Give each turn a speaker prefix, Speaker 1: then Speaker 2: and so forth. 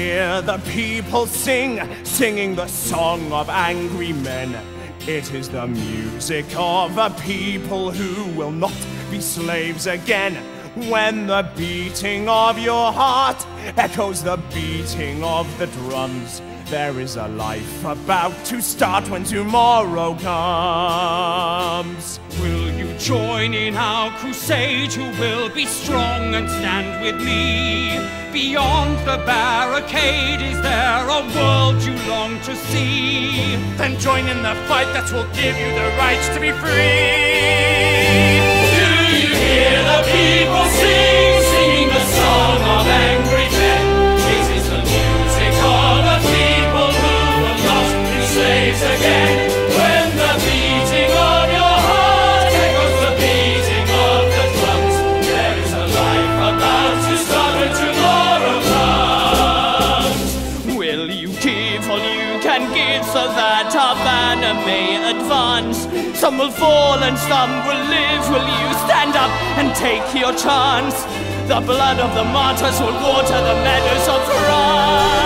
Speaker 1: hear the people sing, singing the song of angry men. It is the music of a people who will not be slaves again. When the beating of your heart echoes the beating of the drums, there is a life about to start when tomorrow comes.
Speaker 2: Join in our crusade? You will be strong and stand with me. Beyond the barricade, is there a world you long to see?
Speaker 1: Then join in the fight that will give you the right to be free. You can give so that our banner may advance? Some will fall and some will live. Will you stand up and take your chance? The blood of the martyrs will water the meadows of France.